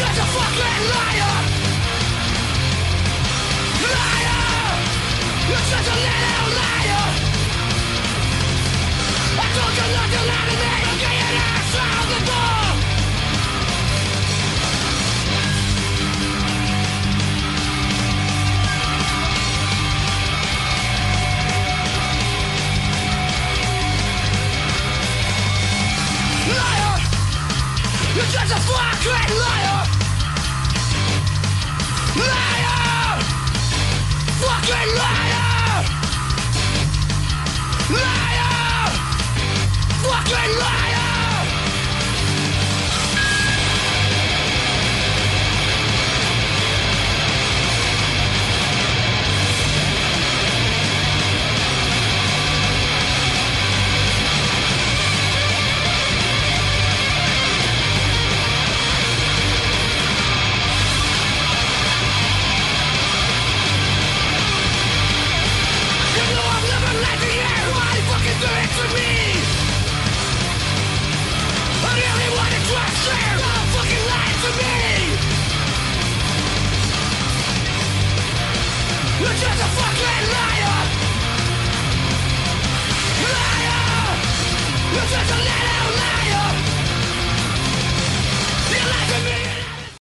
a fucking liar! Liar! You're such a little liar! Just a fucking liar! Liar! Fucking liar! Liar! Fucking liar! You're just a fucking liar!